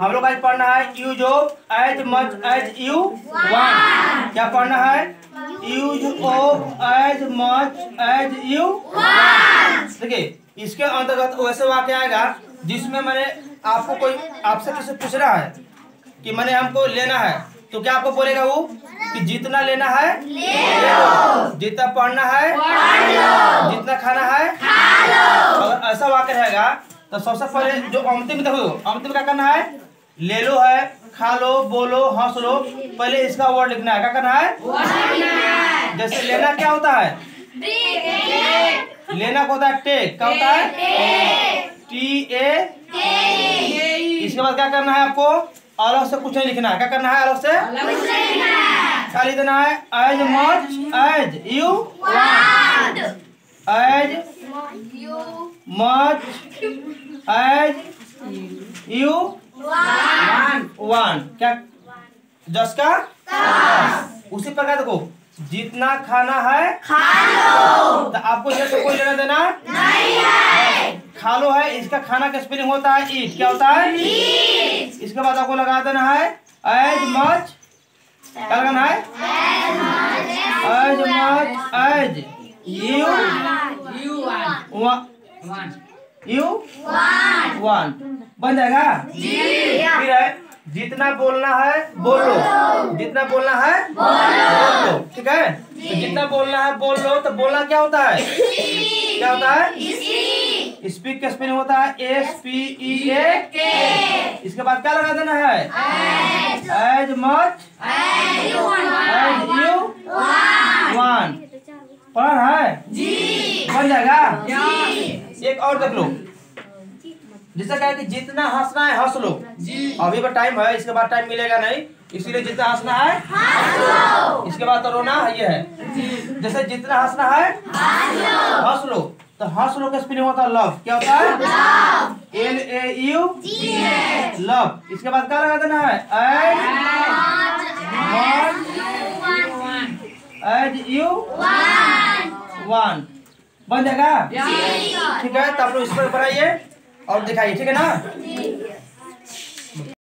हम लोग आज पढ़ना है use of as much as you want क्या पढ़ना है? Use of as much as you देखिए, इसके अंतर्गत वैसे वाक्य आएगा, जिसमें मैंने आपको कोई, आपसे किसी पूछ रहा है कि मैंने हमको लेना है तो क्या आपको बोलेगा वो? कि जितना लेना है, ले लो। जितना पढ़ना है, पढ़ लो। जितना खाना है, खा लो। अगर ऐसा वाक्य रहेगा तो सबसे पहले जो अंतिम देखो अंतिम क्या करना है? ले लो है खा लो बोलो हंस लो। पहले इसका वर्ड लिखना है। क्या करना है? जैसे लेना क्या होता है? लेना होता है? टेक। क्या होता है? टी ए इसके बाद क्या करना है आपको? अलग से कुछ नहीं लिखना है। क्या करना है अलग से? क्या लिखना है? As much as you? As much as you want क्या? जस का? उसी प्रकार देखो जितना खाना है खा लो। तो आपको इससे कोई लेना देना नहीं है। खा लो है इसका खाना का स्पेलिंग होता है ईट क्या होता है? इसके बाद आपको लगा देना है एज मच क्या लगाना है? As much as you you want बन जाएगा फिर है जितना बोलना है बोलो। जितना बोलना है बोल। लो ठीक है? तो जितना बोलना है बोल लो। तो बोलना क्या होता है? क्या होता है? स्पीक का स्पेलिंग होता है एस पी ई ए इसके बाद क्या लगा देना है? As much as you want पढ़ है? जी। बन जाएगा? एक और देख लो। जैसा कहे कि जितना हंसना है हंस लो। अभी पर टाइम है इसके बाद टाइम मिलेगा नहीं। इसीलिए जितना हंसना है इसके बाद तो रोना ये है। जैसे जितना हंसना है हंस लो। तो हंस लो का स्पेलिंग होता है लव क्या होता है? एल ए यू लव इसके बाद क्या लगा देना है? एज यू वन बन जाएगा ठीक है तो आप लोग इस पर बनाइए और दिखाइए ठीक है ना?